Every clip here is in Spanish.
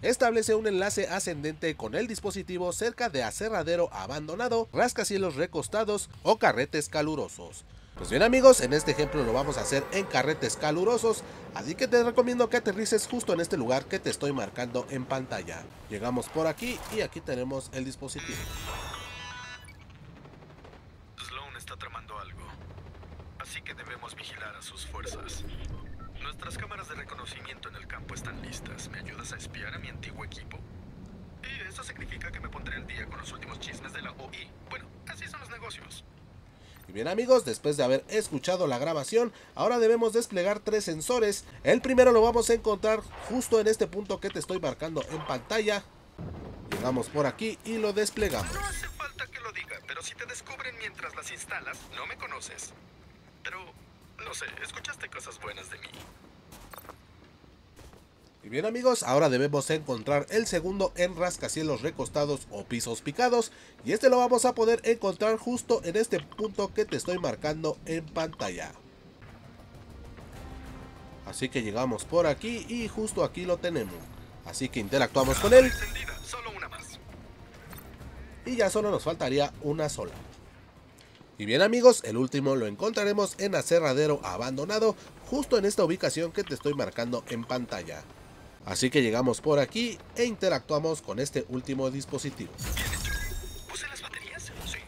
Establece un enlace ascendente con el dispositivo cerca de aserradero abandonado, rascacielos recostados o carretes calurosos. Pues bien amigos, en este ejemplo lo vamos a hacer en carretes calurosos, así que te recomiendo que aterrices justo en este lugar que te estoy marcando en pantalla. Llegamos por aquí y aquí tenemos el dispositivo. Sloan está tramando algo, así que debemos vigilar a sus fuerzas. Nuestras cámaras de reconocimiento en el campo están listas. ¿Me ayudas a espiar a mi antiguo equipo? Y eso significa que me pondré al día con los últimos chismes de la OI. Bueno, así son los negocios. Y bien amigos, después de haber escuchado la grabación, ahora debemos desplegar tres sensores. El primero lo vamos a encontrar justo en este punto que te estoy marcando en pantalla. Llegamos por aquí y lo desplegamos. No hace falta que lo diga, pero si te descubren mientras las instalas, no me conoces. Pero, no sé, escuchaste cosas buenas de mí. Y bien amigos, ahora debemos encontrar el segundo en rascacielos recostados o pisos picados y este lo vamos a poder encontrar justo en este punto que te estoy marcando en pantalla. Así que llegamos por aquí y justo aquí lo tenemos. Así que interactuamos con él y ya solo nos faltaría una sola. Y bien amigos, el último lo encontraremos en aserradero abandonado justo en esta ubicación que te estoy marcando en pantalla. Así que llegamos por aquí e interactuamos con este último dispositivo. Bien hecho. ¿Puse las baterías? Sí.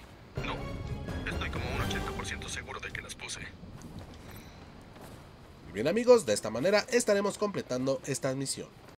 No. Estoy como un 80% seguro de que las puse. Bien amigos, de esta manera estaremos completando esta misión.